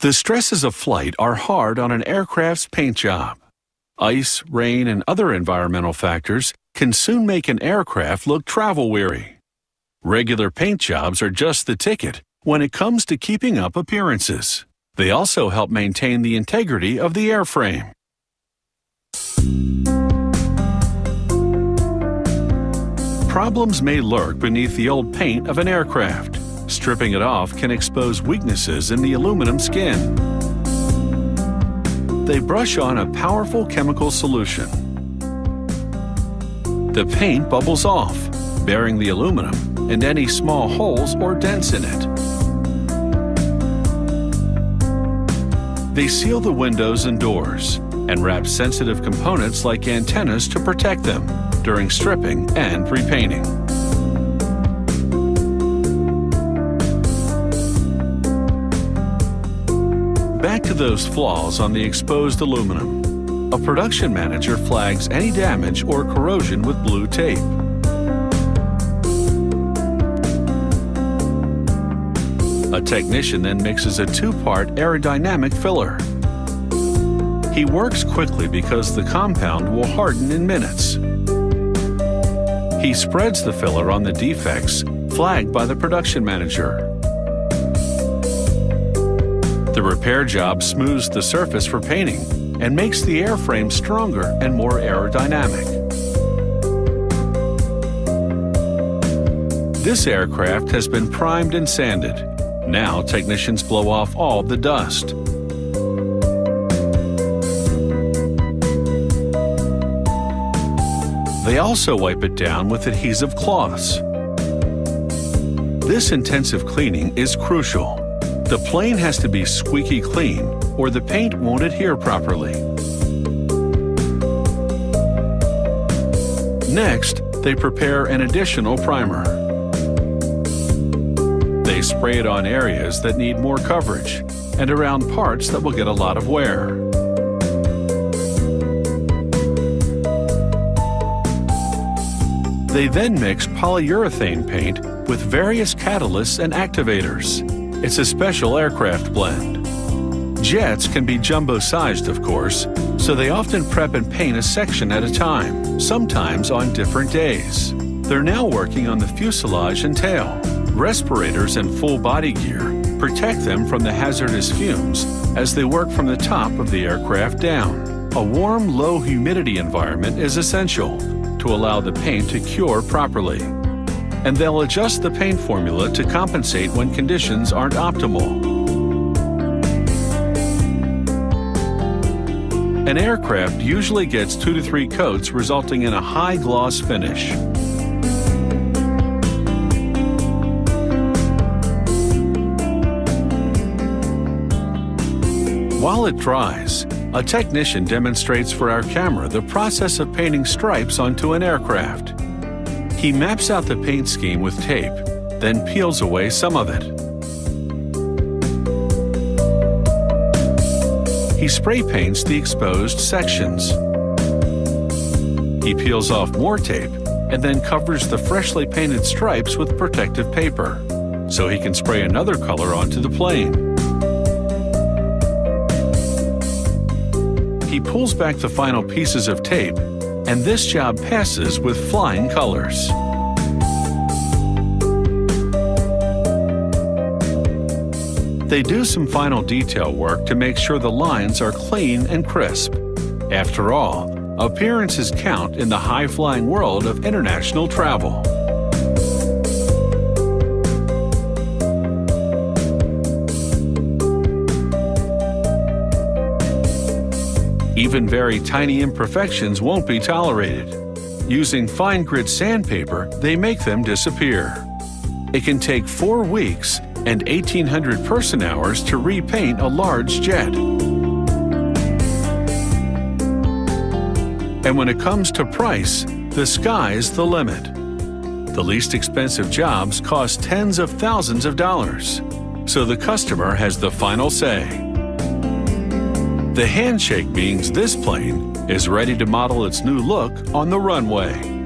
The stresses of flight are hard on an aircraft's paint job. Ice, rain, and other environmental factors can soon make an aircraft look travel weary. Regular paint jobs are just the ticket when it comes to keeping up appearances. They also help maintain the integrity of the airframe. Problems may lurk beneath the old paint of an aircraft. Stripping it off can expose weaknesses in the aluminum skin. They brush on a powerful chemical solution. The paint bubbles off, baring the aluminum and any small holes or dents in it. They seal the windows and doors and wrap sensitive components like antennas to protect them during stripping and repainting. To those flaws on the exposed aluminum. A production manager flags any damage or corrosion with blue tape. A technician then mixes a two-part aerodynamic filler. He works quickly because the compound will harden in minutes. He spreads the filler on the defects flagged by the production manager. The repair job smooths the surface for painting and makes the airframe stronger and more aerodynamic. This aircraft has been primed and sanded. Now technicians blow off all the dust. They also wipe it down with adhesive cloths. This intensive cleaning is crucial. The plane has to be squeaky clean or the paint won't adhere properly. Next, they prepare an additional primer. They spray it on areas that need more coverage and around parts that will get a lot of wear. They then mix polyurethane paint with various catalysts and activators. It's a special aircraft blend. Jets can be jumbo-sized, of course, so they often prep and paint a section at a time, sometimes on different days. They're now working on the fuselage and tail. Respirators and full body gear protect them from the hazardous fumes as they work from the top of the aircraft down. A warm, low humidity environment is essential to allow the paint to cure properly. And they'll adjust the paint formula to compensate when conditions aren't optimal. An aircraft usually gets two to three coats resulting in a high gloss finish. While it dries, a technician demonstrates for our camera the process of painting stripes onto an aircraft. He maps out the paint scheme with tape, then peels away some of it. He spray paints the exposed sections. He peels off more tape and then covers the freshly painted stripes with protective paper, so he can spray another color onto the plane. He pulls back the final pieces of tape, and this job passes with flying colors. They do some final detail work to make sure the lines are clean and crisp. After all, appearances count in the high-flying world of international travel. Even very tiny imperfections won't be tolerated. Using fine grit sandpaper, they make them disappear. It can take four weeks and 1,800 person hours to repaint a large jet. And when it comes to price, the sky's the limit. The least expensive jobs cost tens of thousands of dollars, so the customer has the final say. The handshake means this plane is ready to model its new look on the runway.